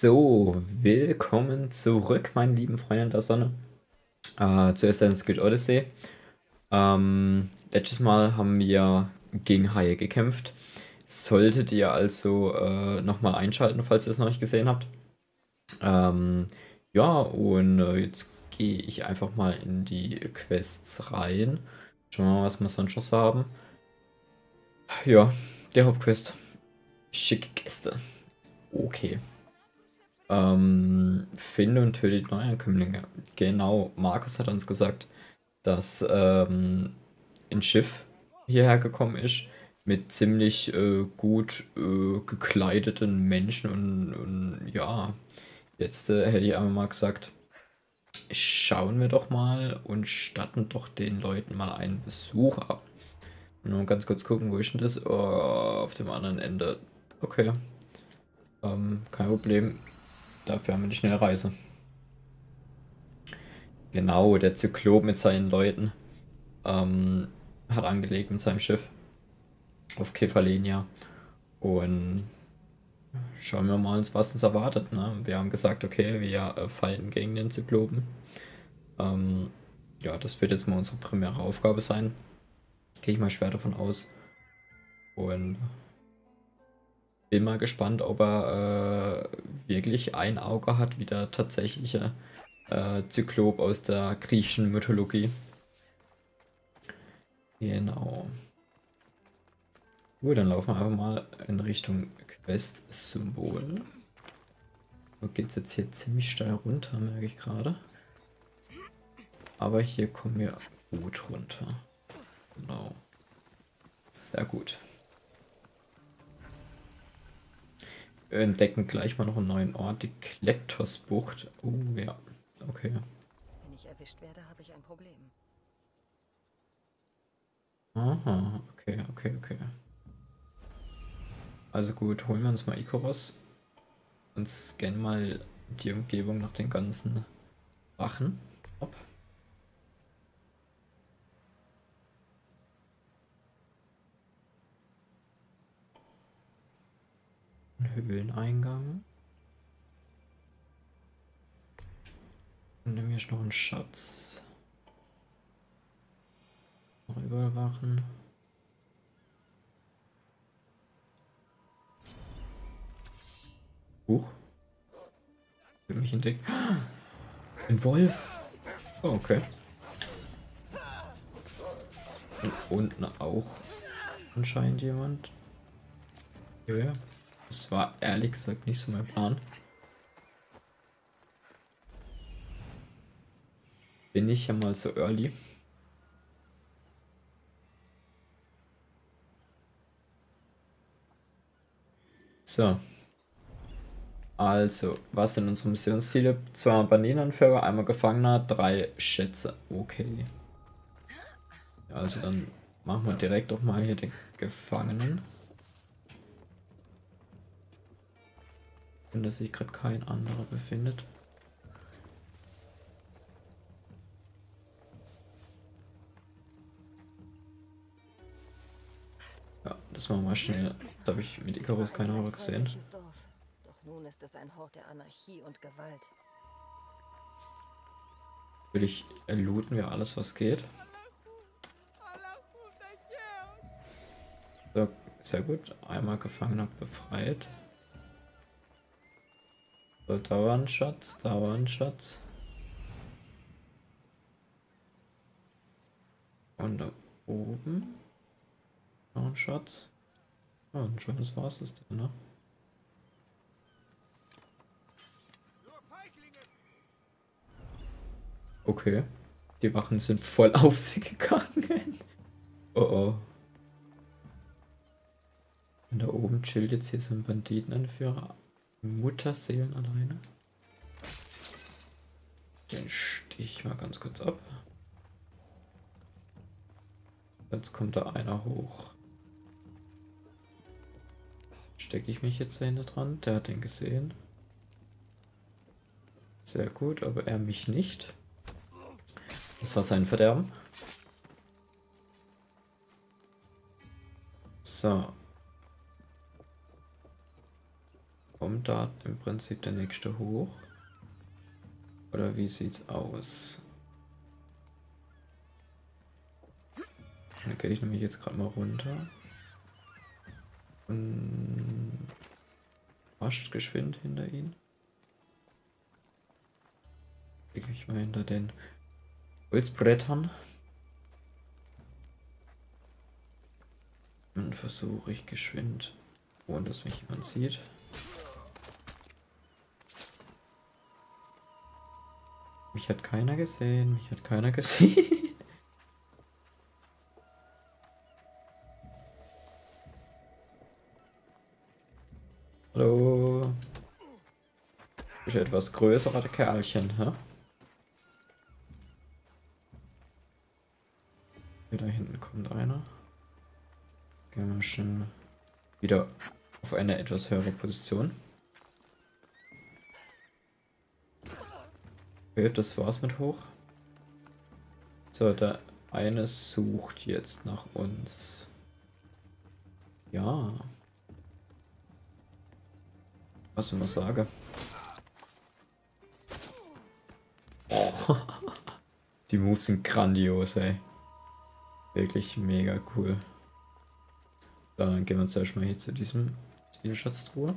So, willkommen zurück, meine lieben Freunde der Sonne. Äh, zu Assassin's Creed Odyssey. Ähm, letztes Mal haben wir gegen Haie gekämpft. Solltet ihr also äh, nochmal einschalten, falls ihr es noch nicht gesehen habt. Ähm, ja, und äh, jetzt gehe ich einfach mal in die Quests rein. Schauen wir mal, was wir sonst noch so haben. Ja, der Hauptquest. Schicke Gäste. Okay. Ähm, finde und töte die Neuankömmlinge. Genau, Markus hat uns gesagt, dass ähm, ein Schiff hierher gekommen ist mit ziemlich äh, gut äh, gekleideten Menschen und, und ja, jetzt äh, hätte ich einmal mal gesagt, schauen wir doch mal und statten doch den Leuten mal einen Besuch ab. Nur ganz kurz gucken, wo ist denn das? Oh, auf dem anderen Ende. Okay. Ähm, kein Problem. Dafür haben wir die schnelle Reise. Genau, der Zyklop mit seinen Leuten ähm, hat angelegt mit seinem Schiff auf Kefalenia. Und schauen wir mal, was uns erwartet. Ne? Wir haben gesagt, okay, wir äh, fighten gegen den Zyklopen. Ähm, ja, das wird jetzt mal unsere primäre Aufgabe sein. Gehe ich mal schwer davon aus. Und bin mal gespannt, ob er äh, wirklich ein Auge hat, wie der tatsächliche äh, Zyklop aus der griechischen Mythologie. Genau. Gut, dann laufen wir einfach mal in Richtung Quest-Symbol. So geht es jetzt hier ziemlich steil runter, merke ich gerade. Aber hier kommen wir gut runter. Genau. Sehr gut. Entdecken gleich mal noch einen neuen Ort, die Klektosbucht. Oh ja, okay. Wenn ich erwischt werde, habe ich ein Problem. Aha, okay, okay, okay. Also gut, holen wir uns mal Ikoros und scannen mal die Umgebung nach den ganzen Wachen. Hopp. Höhleneingang. Und dann hier ist noch ein Schatz. Noch überall Wachen. Huch. Ich mich entdeckt. Ein Wolf. Oh, okay. Und unten auch anscheinend jemand. Okay. Das war ehrlich gesagt nicht so mein Plan. Bin ich ja mal so early. So. Also, was sind unsere Missionsziele? Zweimal Bananenanführer, einmal Gefangener, drei Schätze. Okay. Also dann machen wir direkt auch mal hier den Gefangenen. Und dass sich gerade kein anderer befindet. Ja, das machen wir mal schnell. Da habe ich mit Icarus keine Ahnung gesehen. Doch nun ist es ein Hort der Anarchie und Gewalt. Natürlich looten wir alles, was geht. So, sehr gut. Einmal Gefangener befreit. So, da war ein Schatz, da war ein Schatz. Und da oben noch ein Schatz. Oh, ein schönes was ist da, ne? Okay. Die Wachen sind voll auf sie gegangen. Oh oh. Und da oben chillt jetzt hier so ein Banditenanführer. Mutterseelen alleine. Den stich mal ganz kurz ab. Jetzt kommt da einer hoch. Stecke ich mich jetzt dahinter dran? Der hat den gesehen. Sehr gut, aber er mich nicht. Das war sein Verderben. So, Kommt da im Prinzip der nächste hoch? Oder wie sieht's aus? Gehe ich nämlich jetzt gerade mal runter. Und wascht geschwind hinter ihn. Lege ich mal hinter den Holzbrettern. Und versuche ich geschwind, ohne dass mich jemand sieht. Mich hat keiner gesehen, mich hat keiner gesehen. Hallo. Ist etwas größerer Kerlchen, hä? Da hinten kommt einer. Gehen wir schon wieder auf eine etwas höhere Position. Okay, das war's mit hoch. So, der eine sucht jetzt nach uns. Ja. Was mal sage. Die Moves sind grandios, ey. Wirklich mega cool. Dann gehen wir zuerst mal hier zu diesem Zielschatztruhe.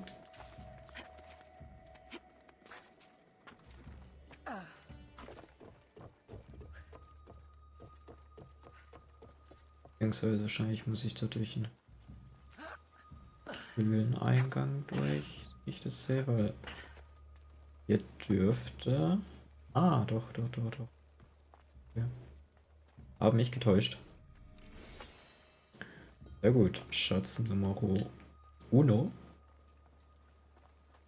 Beziehungsweise wahrscheinlich muss ich da durch einen Höhleneingang durch, ich das sehe, weil hier dürfte... Ah, doch, doch, doch, doch. Ja. Haben mich getäuscht. Sehr gut. Schatz Nummer uno.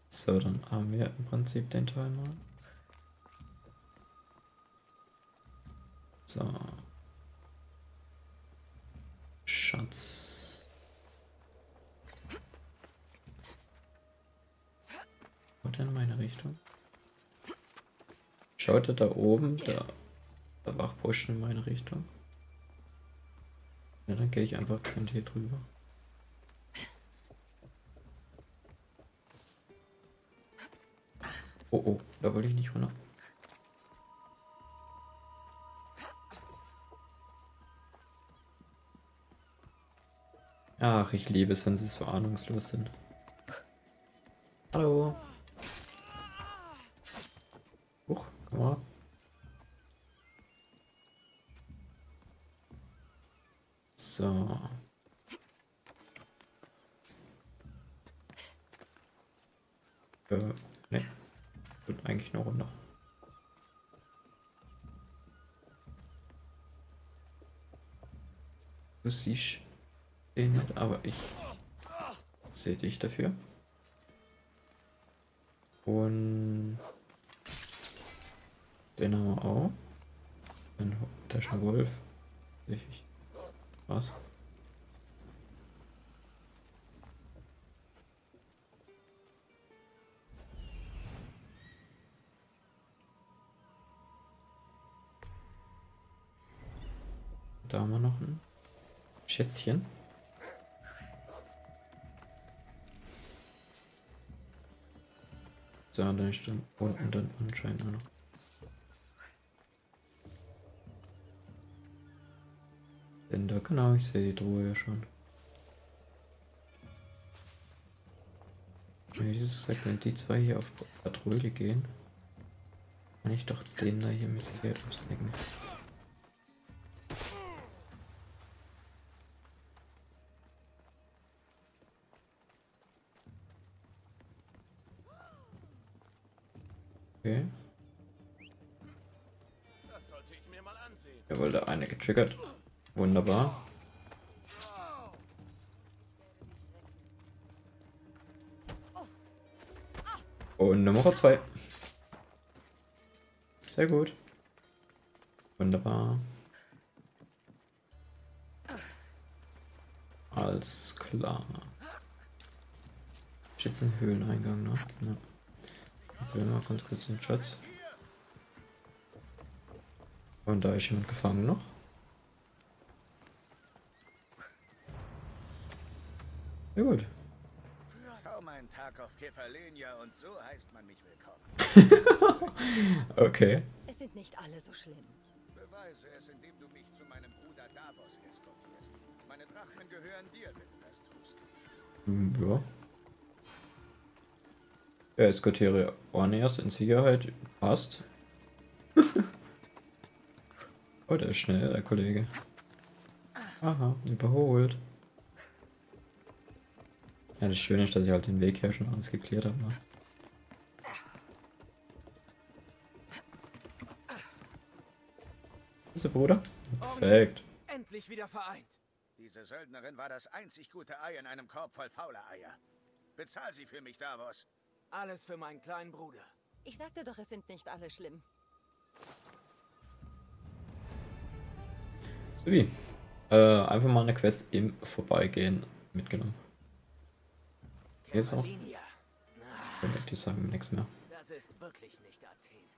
So, dann haben wir im Prinzip den Teil mal. So. Schatz. Schaut er in meine Richtung? Schaut er da oben, der, der Wachposten in meine Richtung? Ja, dann gehe ich einfach geschwind hier drüber. Oh oh, da wollte ich nicht runter. Ach, ich liebe es, wenn sie so ahnungslos sind. Hallo. Huch, komm mal. So. Äh, ne. Wird eigentlich noch runter. Du siehst nicht, aber ich sehe dich dafür. Und den haben wir auch. Ein Taschenwolf. Was? Da haben wir noch ein Schätzchen. Dann ist dann unten dann anscheinend noch. Denn da, genau, ich sehe die Truhe ja schon. Ja, dieses sagt, wenn die zwei hier auf Patrouille gehen, kann ich doch den da hier mit Sicherheit absnacken. Okay. Er wollte eine getriggert. Wunderbar. Und Nummer zwei. Sehr gut. Wunderbar. Alles klar. Schützenhöhleneingang, ne? Ja. Ich will mal ganz kurz den Schatz. Und da ist jemand gefangen noch. Ja gut. Kaum ein Tag auf Kefalenia und so heißt man mich willkommen. okay. Es sind nicht alle so schlimm. Beweise es, indem du mich zu meinem Bruder Davos eskortierst. Meine Drachmen gehören dir, wenn du das tust. Hm, Ja. Ja, eskortiere Orneas in Sicherheit. Passt. oh, der ist schnell, der Kollege. Aha, überholt. Ja, das Schöne ist, dass ich halt den Weg hier schon alles geklärt habe. Ne? Ist der Bruder? Perfekt. Endlich wieder vereint. Diese Söldnerin war das einzig gute Ei in einem Korb voll fauler Eier. Bezahl sie für mich, Davos. Alles für meinen kleinen Bruder. Ich sagte doch, es sind nicht alle schlimm. So wie. Äh, einfach mal eine Quest im Vorbeigehen mitgenommen. Hier ist auch. Die sagen mir nichts mehr. Das ist wirklich nicht Athen.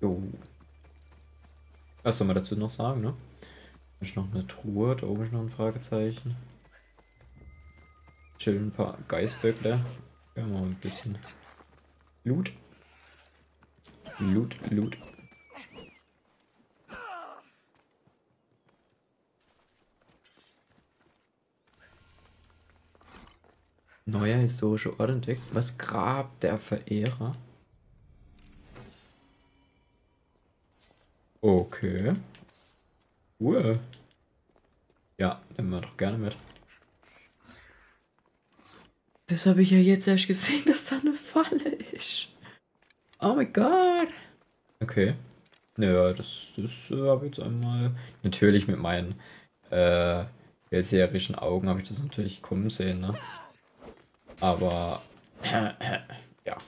Jo. Was soll man dazu noch sagen, ne? Da ist noch eine Truhe, da oben ist noch ein Fragezeichen. Chillen ein paar Geißböckler. Ja, mal ein bisschen Loot. Loot, Loot. Neuer historischer Ort entdeckt. Was Grab der Verehrer? Okay. Cool. Ja, nehmen wir doch gerne mit. Das habe ich ja jetzt erst gesehen, dass da eine Falle ist. Oh mein Gott. Okay. Naja, das, das äh, habe ich jetzt einmal. Natürlich mit meinen äh, hellseherischen Augen habe ich das natürlich kommen sehen, ne? Aber. ja.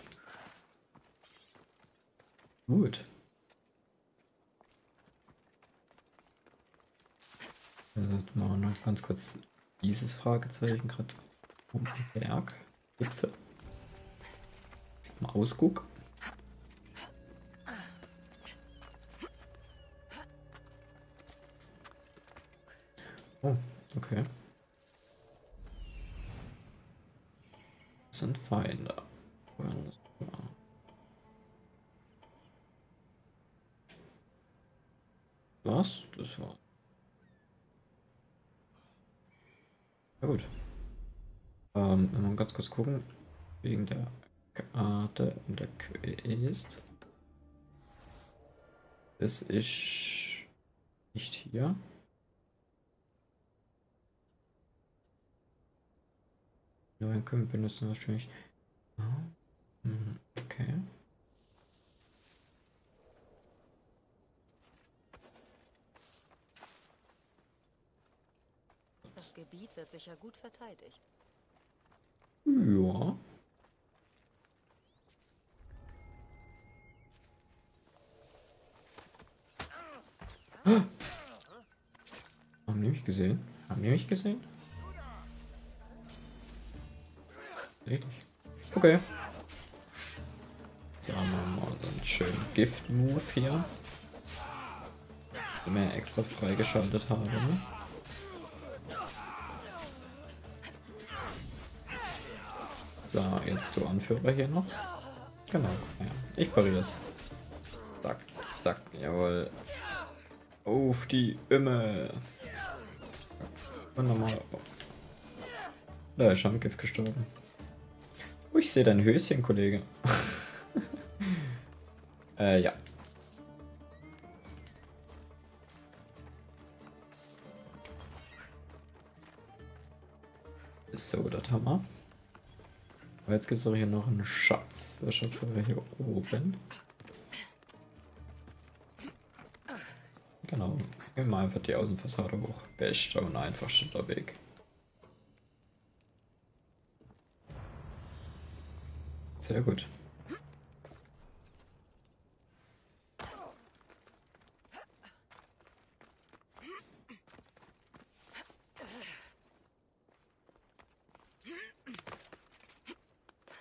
Gut. Äh, mal noch ganz kurz dieses Fragezeichen gerade Berg. Gipfel. Mal Ausguck. Oh, okay. Das sind Feinde. Alles klar. Was? Das war. Ja gut. Ähm, wenn man ganz kurz gucken, wegen der Karte und der Quest. Das ist nicht hier. Neuen können wir benutzen wahrscheinlich. Ah, hm, Okay. Das Gebiet wird sicher gut verteidigt. Ja. Haben die mich gesehen? Haben die mich gesehen? Richtig. Okay. Jetzt haben wir mal so einen schönen Gift-Move hier. Den wir extra freigeschaltet haben. So, jetzt du Anführer hier noch. Genau, ja. Ich pariere es. Zack, zack, jawohl. Auf die Imme. Und nochmal. Da ist schon Gift gestorben. Oh, ich sehe dein Höschen, Kollege. äh, ja. So, das haben wir. Aber jetzt gibt es doch hier noch einen Schatz. Der Schatz wäre hier oben. Genau. Wir einfach die Außenfassade hoch. Bester und einfachster Weg. Sehr gut.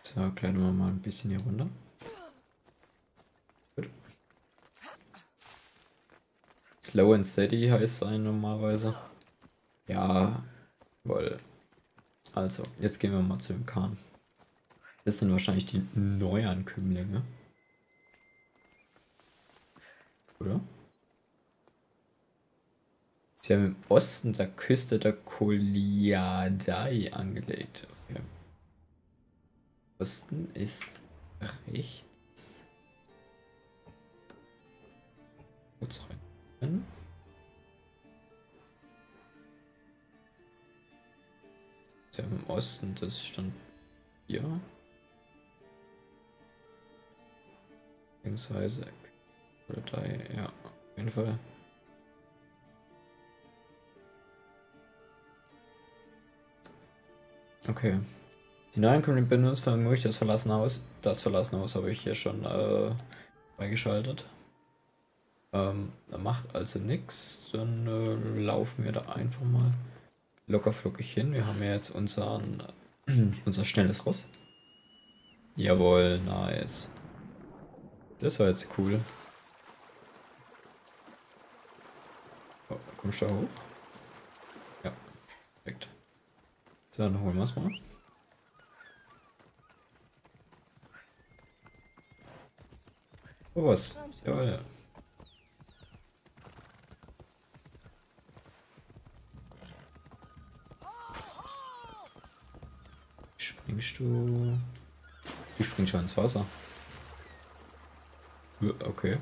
So, kleiden wir mal ein bisschen hier runter. Slow and steady heißt sein normalerweise. Ja, weil Also, jetzt gehen wir mal zu dem Kahn. Das sind wahrscheinlich die Neuankömmlinge. Oder? Sie haben im Osten der Küste der Koliadai angelegt. Okay. Osten ist rechts. Kurz rein. Sie haben im Osten, das stand hier. Beziehungsweise Koliadai, ja, auf jeden Fall. Okay. Die Neuankömmlinge benutzen vermutlich das verlassene Haus. Das verlassene Haus habe ich hier schon äh, freigeschaltet. Ähm, macht also nichts. Dann äh, laufen wir da einfach mal locker flockig hin. Wir haben ja jetzt unseren, unser schnelles Ross. Jawohl, nice. Das war jetzt cool. Oh, kommst du da hoch? Ja, perfekt. So, dann holen wir es mal. Oh, was? Jawohl. Springst du? Du springst schon ins Wasser. Okay.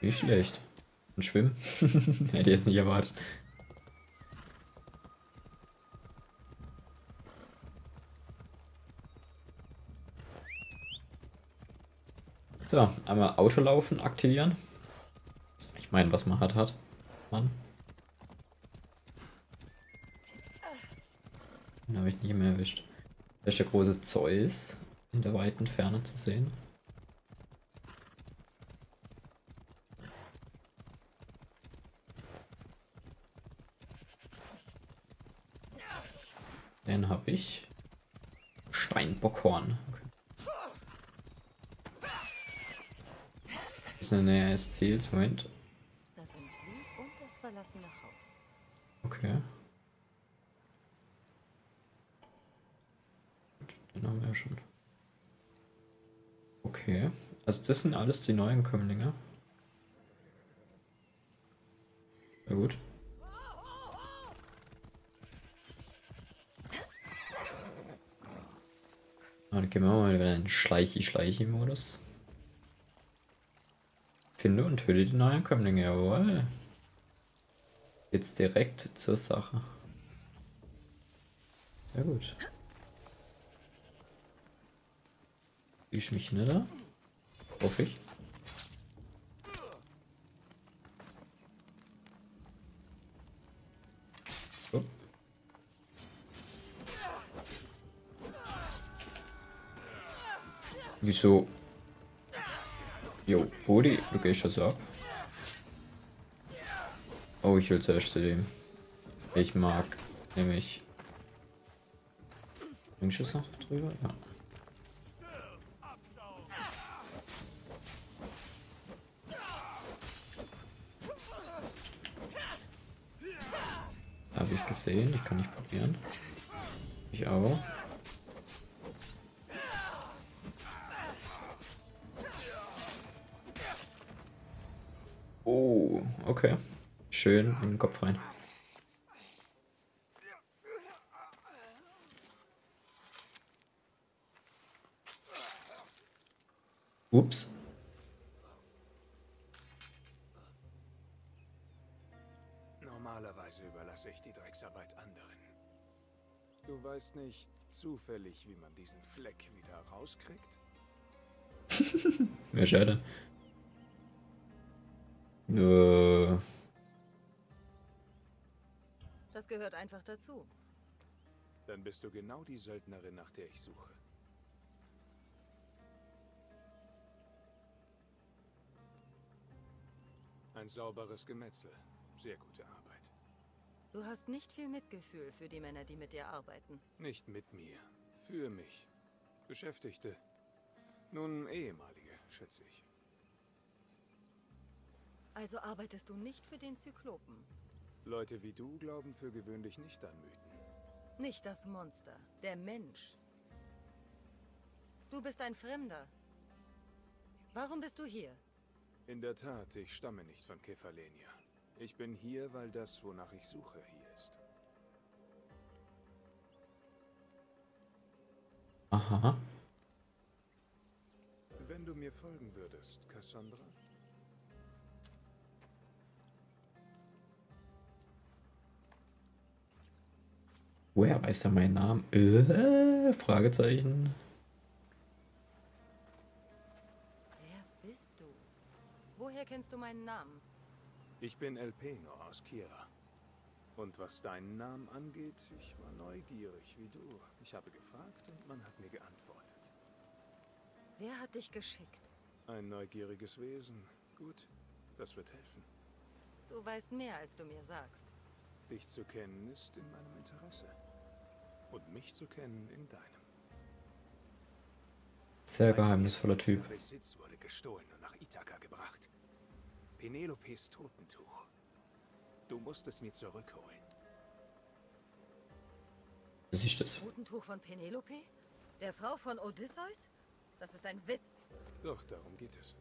Nicht schlecht. Und schwimmen? Hätte jetzt nicht erwartet. So, einmal Autolaufen aktivieren. Meine, was man hat, hat. Mann. Den habe ich nicht mehr erwischt. Da ist der große Zeus in der weiten Ferne zu sehen. Den habe ich. Steinbockhorn. Okay. Ist eine Nähe des Ziels. Moment. da sind Sie und das verlassene Haus. Okay. Gut, Den haben wir ja schon. Okay. Also das sind alles die neuen Kömmlinge. Ja gut. Ah, Dann gehen wir mal wieder in den Schleichi-Schleichi-Modus. Finde und töte die neuen Kömmlinge, jawohl. Jetzt direkt zur Sache. Sehr gut. Ich mich schneller. Hoffe ich. So. Wieso? Jo, Bodi, du gehst also ab. Oh, ich will zuerst zu dem. Ich mag nämlich. Ringschuss noch drüber? Ja. Gesehen, ich kann nicht probieren. Ich auch. Oh, okay. Schön in den Kopf rein. Ups. Du weißt nicht zufällig, wie man diesen Fleck wieder rauskriegt? Wer schade. Äh, Das gehört einfach dazu. Dann bist du genau die Söldnerin, nach der ich suche. Ein sauberes Gemetzel. Sehr gute Arbeit. Du hast nicht viel Mitgefühl für die Männer, die mit dir arbeiten. Nicht mit mir. Für mich. Beschäftigte. Nun, ehemalige, schätze ich. Also arbeitest du nicht für den Zyklopen. Leute wie du glauben für gewöhnlich nicht an Mythen. Nicht das Monster, der Mensch. Du bist ein Fremder. Warum bist du hier? In der Tat, ich stamme nicht von Kefalenia. Ich bin hier, weil das, wonach ich suche, hier ist. Aha. Wenn du mir folgen würdest, Cassandra? Woher weiß er meinen Namen? Äh, Fragezeichen. Wer bist du? Woher kennst du meinen Namen? Ich bin El Peno aus Kira. Und was deinen Namen angeht, ich war neugierig wie du. Ich habe gefragt und man hat mir geantwortet. Wer hat dich geschickt? Ein neugieriges Wesen. Gut, das wird helfen. Du weißt mehr, als du mir sagst. Dich zu kennen ist in meinem Interesse. Und mich zu kennen in deinem. Sehr geheimnisvoller Typ. Mein Besitz wurde gestohlen und nach Ithaka gebracht. Penelopes Totentuch. Du musst es mir zurückholen. Was ist das? Totentuch von Penelope? Der Frau von Odysseus? Das ist ein Witz. Doch, darum geht es.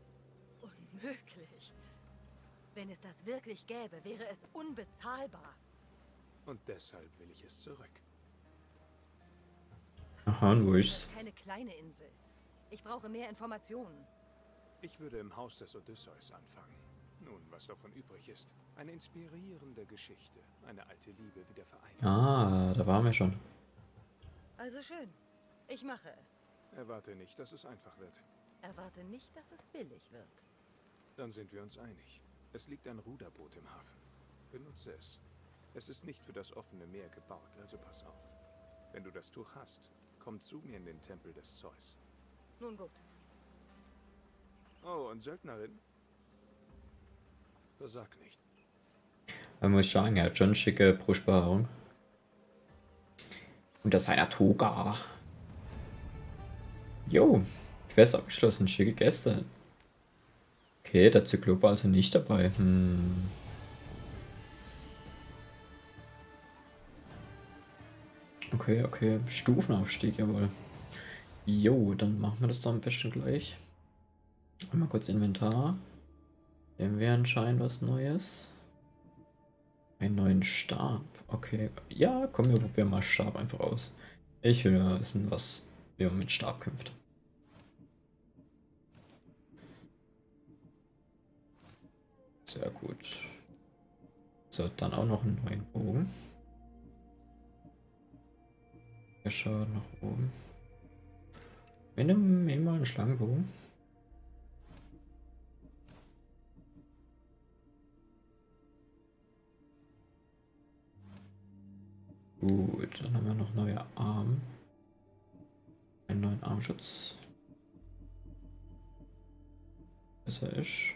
Unmöglich. Wenn es das wirklich gäbe, wäre es unbezahlbar. Und deshalb will ich es zurück. Aha, und wo Das ist's? ist keine kleine Insel. Ich brauche mehr Informationen. Ich würde im Haus des Odysseus anfangen. Nun, was davon übrig ist. Eine inspirierende Geschichte. Eine alte Liebe wieder vereint. Ah, da waren wir schon. Also schön. Ich mache es. Erwarte nicht, dass es einfach wird. Erwarte nicht, dass es billig wird. Dann sind wir uns einig. Es liegt ein Ruderboot im Hafen. Benutze es. Es ist nicht für das offene Meer gebaut, also pass auf. Wenn du das Tuch hast, komm zu mir in den Tempel des Zeus. Nun gut. Oh, und Söldnerin? Versag nicht. Man muss sagen, er hat schon schicke Brustbehaarung. Unter seiner Toga. Jo, Quest abgeschlossen, schicke Gäste. Okay, der Zyklop war also nicht dabei. Hm. Okay, okay, Stufenaufstieg, jawohl. Jo, dann machen wir das doch am besten gleich. Mal kurz Inventar. Haben wir anscheinend was Neues. Einen neuen Stab. Okay. Ja, komm, wir probieren mal Stab einfach aus. Ich will mal wissen, was man mit Stab kämpft. Sehr gut. So, dann auch noch einen neuen Bogen. Der Schaden nach oben. Wir nehmen eben mal einen Schlangenbogen. Gut, dann haben wir noch neue Arm. Einen neuen Armschutz. Besser ist.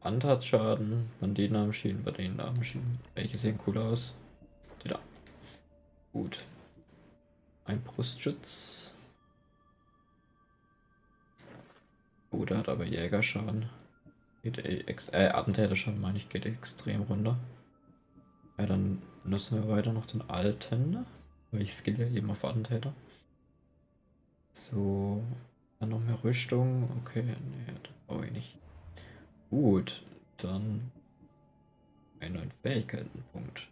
Antatsschaden, Banditenarmschienen, Banditenarmschienen. Welche sehen cool aus? Die da. Gut. Ein Brustschutz. Oh, der hat aber Jägerschaden. Geht eh äh, Attentäterschaden meine ich, geht extrem runter. Ja, dann nutzen wir weiter noch den alten. Weil ich skill ja eben auf Attentäter. So. Dann noch mehr Rüstung. Okay, nee, das brauche ich nicht. Gut, dann einen neuen Fähigkeitenpunkt.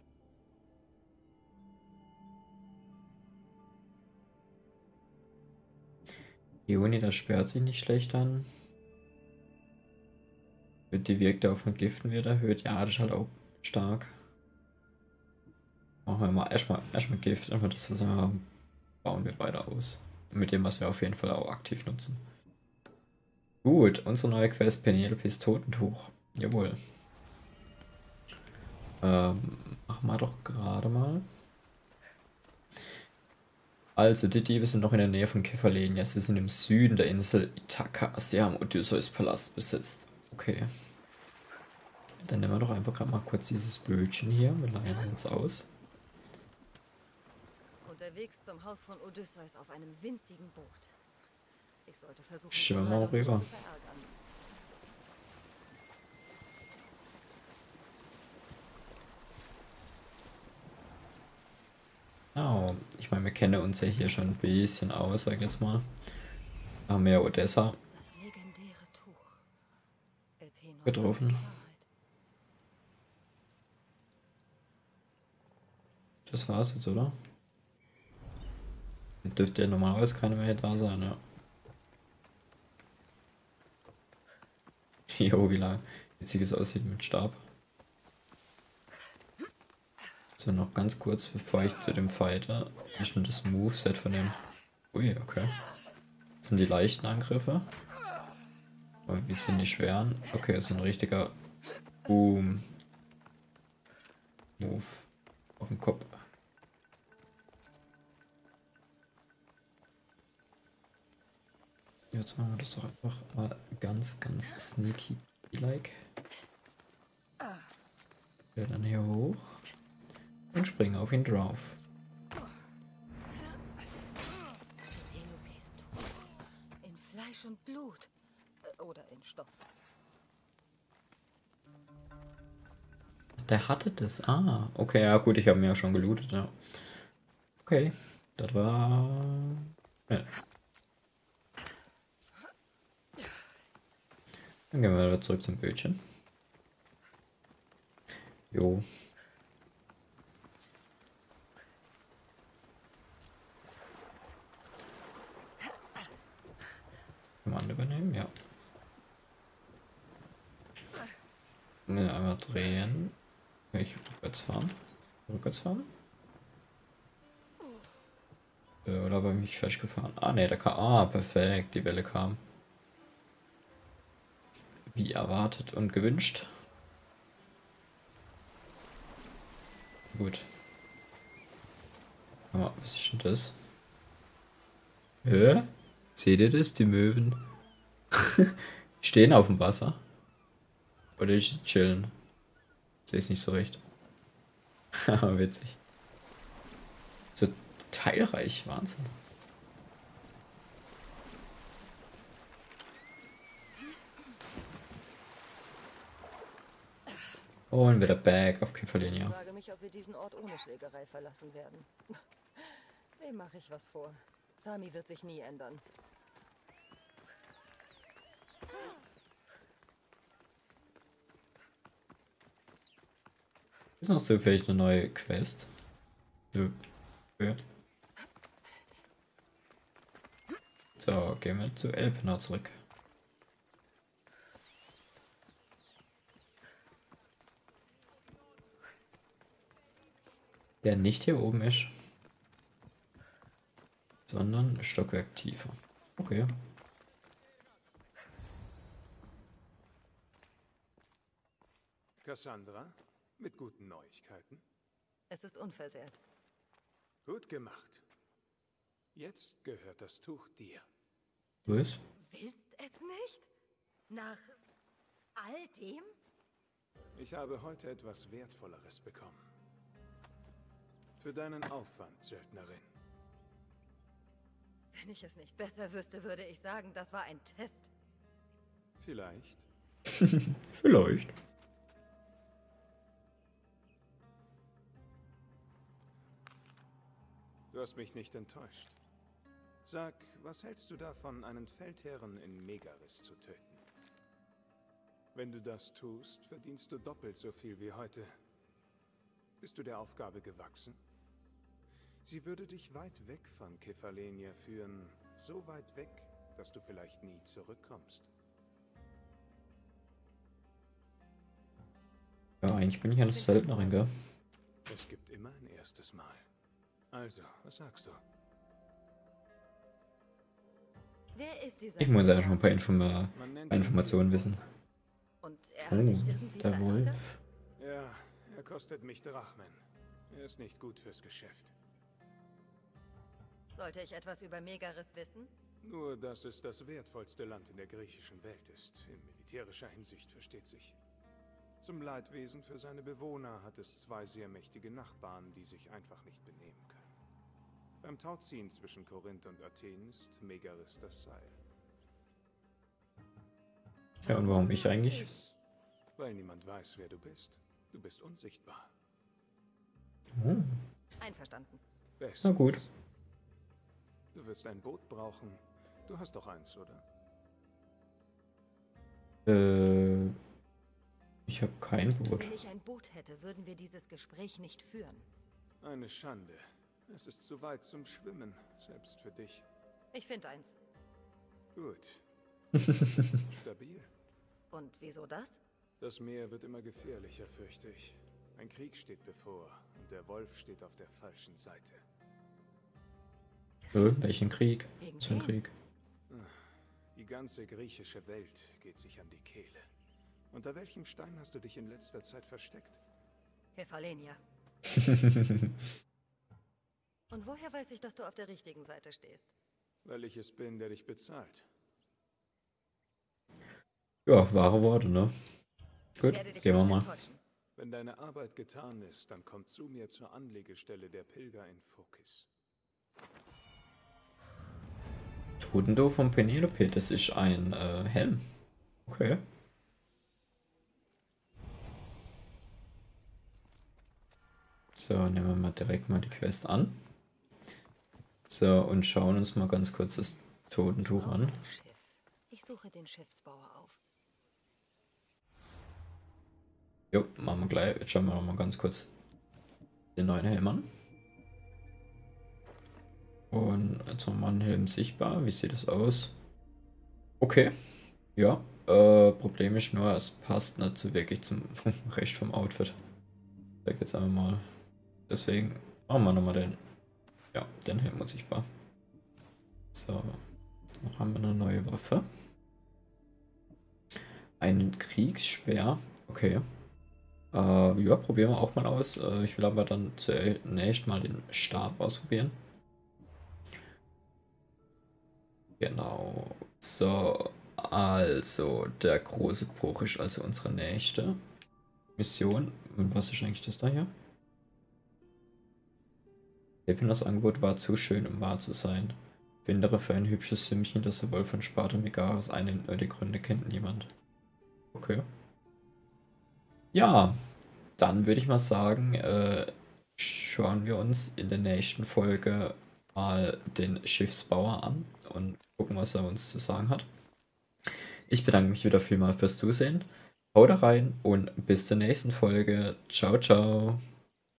Ioni, das sperrt sich nicht schlecht an. Wird die Wirkdauer von Giften wird erhöht. Ja, das ist halt auch stark. Machen wir mal erstmal erstmal Gift, einfach das, was wir haben, bauen wir weiter aus. Mit dem, was wir auf jeden Fall auch aktiv nutzen. Gut, unsere neue Quest Penelopes Totentuch. Jawohl. Ähm, machen wir doch gerade mal. Also, die Diebe sind noch in der Nähe von Kefalenia. Sie sind im Süden der Insel Ithaka. Sie haben Odysseus Palast besetzt. Okay. Dann nehmen wir doch einfach gerade mal kurz dieses Bötchen hier. Wir leihen uns aus unterwegs zum Haus von Odysseus auf einem winzigen Boot. Ich sollte versuchen, Schau mal rüber. Oh, ich meine, wir kennen uns ja hier schon ein bisschen aus, sag ich jetzt mal. Haben wir Odessa getroffen. Das war's jetzt, oder? Dürfte ja normalerweise keine mehr da sein, ja. Jo, wie lang. Witzig es aussieht mit Stab. So, noch ganz kurz, bevor ich zu dem Fighter. Ist denn das Moveset von dem? Ui, okay. Das sind die leichten Angriffe. Aber wie sind die schweren? Okay, ist ein richtiger Boom. Move. Auf den Kopf. Jetzt machen wir das doch einfach mal ganz, ganz sneaky like. Wir dann hier hoch und springen auf ihn drauf. In Fleisch und Blut. Äh, Oder in Stoff. Der hatte das. Ah, okay, ja gut, ich habe mir ja schon gelootet, ja. Okay, das war. Ja. Dann gehen wir wieder zurück zum Bildchen. Jo. Kommando übernehmen, ja. Ja, einmal drehen. Ich rückwärts fahren? Rückwärts fahren? Äh, Oder habe ich mich falsch gefahren? Ah, ne, da kam. Ah, perfekt. Die Welle kam. Wie erwartet und gewünscht. Gut. Aber was ist denn das? Hä? Seht ihr das? Die Möwen. Die Stehen auf dem Wasser. Oder ich chillen. Sehe es nicht so recht. Haha, witzig. So teilreich, Wahnsinn. Und wieder back auf Ich Kieferlinie. frage mich, ob wir diesen Ort ohne Schlägerei verlassen werden. Wem mache ich was vor? Sami wird sich nie ändern. Ist noch zufällig eine neue Quest? Nö. Okay. So, gehen wir zu Elpenau zurück. Der nicht hier oben ist. Sondern ein Stockwerk tiefer. Okay. Cassandra, mit guten Neuigkeiten. Es ist unversehrt. Gut gemacht. Jetzt gehört das Tuch dir. Was? Willst es nicht? Nach all dem? Ich habe heute etwas Wertvolleres bekommen. Für deinen Aufwand, Söldnerin. Wenn ich es nicht besser wüsste, würde ich sagen, das war ein Test. Vielleicht. Vielleicht. Du hast mich nicht enttäuscht. Sag, was hältst du davon, einen Feldherren in Megaris zu töten? Wenn du das tust, verdienst du doppelt so viel wie heute. Bist du der Aufgabe gewachsen? Sie würde dich weit weg von Kefalenia führen, so weit weg, dass du vielleicht nie zurückkommst. Ja, eigentlich bin ich eine Söldnerin, gell? Es gibt immer ein erstes Mal. Also, was sagst du? Wer ist dieser Ich muss schon ein paar Informa Informationen wissen. Und er Oh, der? Wolf. Ja, er kostet mich Drachmen. Er ist nicht gut fürs Geschäft. Sollte ich etwas über Megaris wissen? Nur, dass es das wertvollste Land in der griechischen Welt ist. In militärischer Hinsicht versteht sich. Zum Leidwesen für seine Bewohner hat es zwei sehr mächtige Nachbarn, die sich einfach nicht benehmen können. Beim Tauziehen zwischen Korinth und Athen ist Megaris das Seil. Ja, und warum ich eigentlich? Weil niemand weiß, wer du bist. Du bist unsichtbar. Oh. Einverstanden. Bestens. Na gut. Du wirst ein Boot brauchen. Du hast doch eins, oder? Äh, ich habe kein Boot. Wenn ich ein Boot hätte, würden wir dieses Gespräch nicht führen. Eine Schande. Es ist zu weit zum Schwimmen, selbst für dich. Ich finde eins. Gut. Stabil. Und wieso das? Das Meer wird immer gefährlicher, fürchte ich. Ein Krieg steht bevor und der Wolf steht auf der falschen Seite. Äh, welchen Krieg? Was für ein? Krieg? Die ganze griechische Welt geht sich an die Kehle. Unter welchem Stein hast du dich in letzter Zeit versteckt? Kefalenia. Und woher weiß ich, dass du auf der richtigen Seite stehst? Weil ich es bin, der dich bezahlt. Ja, wahre Worte, ne? Ich Gut, werde dich gehen wir mal. enttäuschen. Wenn deine Arbeit getan ist, dann komm zu mir zur Anlegestelle der Pilger in Phokis. Todendo von Penelope, das ist ein äh, Helm. Okay. So, nehmen wir mal direkt mal die Quest an. So, und schauen uns mal ganz kurz das Totentuch an. Ich suche den Schiffsbauer auf. Jo, machen wir gleich. Jetzt schauen wir noch mal ganz kurz den neuen Helm an. Und jetzt haben wir mal einen Helm sichtbar. Wie sieht es aus? Okay. Ja. Äh, Problem ist nur, es passt nicht so wirklich zum Recht vom Outfit. Sag jetzt einfach mal. Deswegen machen wir nochmal den. Ja, den Helm unsichtbar. So. Noch haben wir eine neue Waffe. Einen Kriegsspeer. Okay. Äh, ja, probieren wir auch mal aus. Äh, ich will aber dann zunächst mal den Stab ausprobieren. Genau. So, also der große Bruch ist also unsere nächste Mission. Und was ist eigentlich das da hier? Epinas Angebot war zu schön, um wahr zu sein. Windere für ein hübsches Sümmchen, das sowohl von Sparta Megaris einen die Gründe kennt niemand. Okay. Ja, dann würde ich mal sagen, äh, schauen wir uns in der nächsten Folge mal den Schiffsbauer an und gucken, was er uns zu sagen hat. Ich bedanke mich wieder vielmal fürs Zusehen. Haut rein und bis zur nächsten Folge. Ciao, ciao.